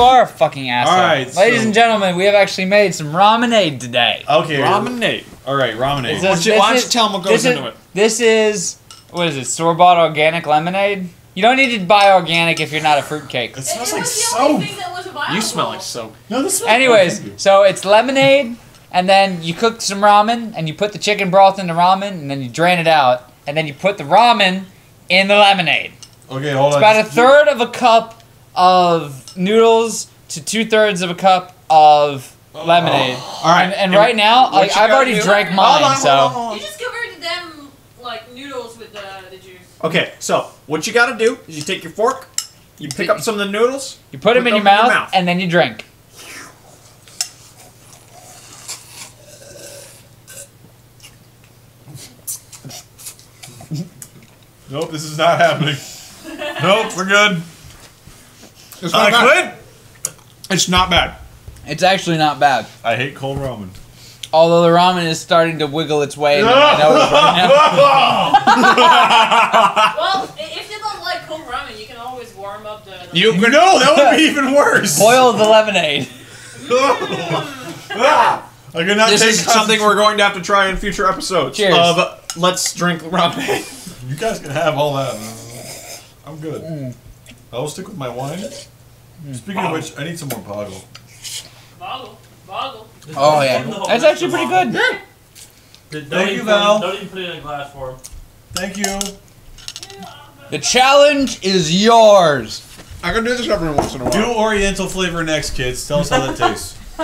are a fucking asshole. Alright, Ladies so- and gentlemen, we have actually made some ramenade today. Okay. Ramenade. All right, ramenade. a- Why don't you- this why don't is- you tell 'em what this goes is- into it? This is what is it? Store bought organic lemonade. You don't need to buy organic if you're not a fruitcake. It It, smells like soap. only thing that was viable. You smell like soap. No, this smells Anyways, good. so it's lemonade, and then you cook some ramen, and you put the chicken broth in the ramen, and then you drain it out, and then you put the ramen in the lemonade. Okay, hold on. It's on. about a third of a cup of noodles to two thirds of a cup of oh. lemonade. All right, And, and right now, like I've already do- drank Hold mine, on, so hold on, hold on. You just converted them like noodles with the, the juice. Okay, so what you gotta do is you take your fork, you pick up some of the noodles, you put them in your them in your mouth, mouth. and then you drink. Nope, this is not happening. nope, we're good. It's I not bad. quit. It's not bad. It's actually not bad. I hate cold ramen. Although the ramen is starting to wiggle its way into right. Well, if you don't like cold ramen, you can always warm up the. the You could No, that would be even worse. Boil the lemonade. Ah, I could not This take is something we're going to have to try in future episodes. Cheers. Of let's drink ramen. You guys can have all that. I'm good. I will stick with my wine. Hmm. Speaking of which, I need some more Poggle. Boggle. Boggle. Oh yeah, that's actually pretty good. Don't Thank even you, put Val. Don't even put it in a glass form. Thank you. The challenge is yours. I can do this every once in a while. Do Oriental flavor next, kids. Tell us how that tastes.